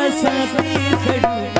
اسان تي سڙون